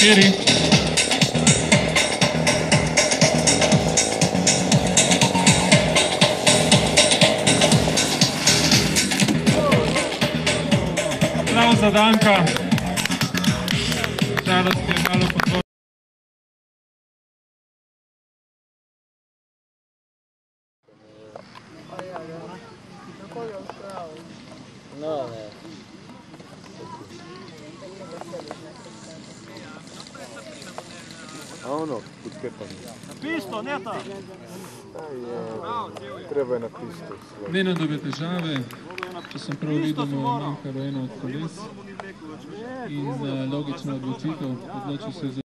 štiri. Prav za Danka. Žalost je malo ravno podkrpano. Pisto, ne ta! Je, treba je na pisto. Ne na dobe težave, če sem prav videl, no, manjkalo eno od koles in za eh, logično odločitev odločil se za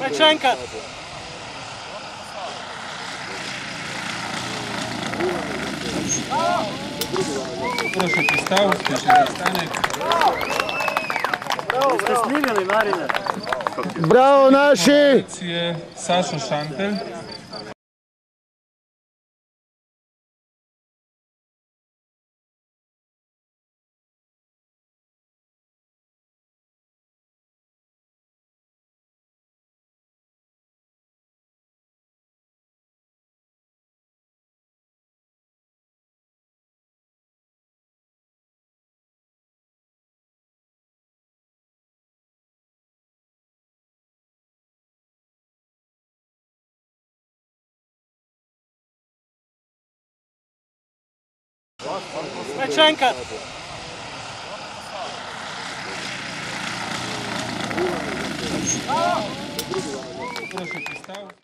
Pečenka! Prošao ti stav, pešen ti stanek. Bravo, ste snimili Marine. Bravo naši! Saša Šantelj. Меченька. Прошу підстав.